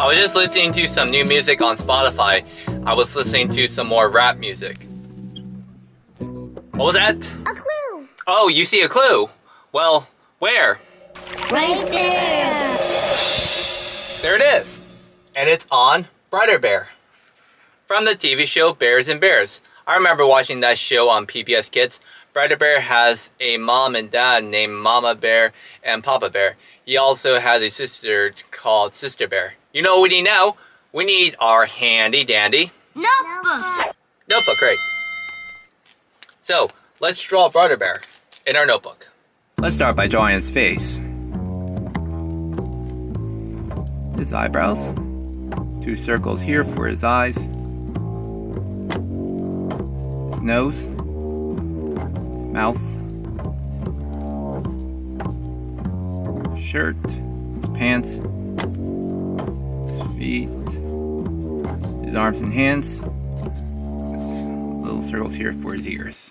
I was just listening to some new music on Spotify. I was listening to some more rap music. What was that? A clue. Oh, you see a clue? Well, where? Right there. There it is. And it's on Brother Bear. From the TV show Berenstain Bears. I remember watching that show on PBS Kids. Brother Bear has a mom and dad named Mama Bear and Papa Bear. He also has a sister called Sister Bear. You know what we need now? We need our handy dandy Notebook. notebook, right? So, let's draw Brother Bear in our notebook. Let's start by drawing his face. His eyebrows. Two circles here for his eyes. His nose. His mouth. Shirt. His pants. Feet. His arms and hands. Little circles here for his ears.